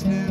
still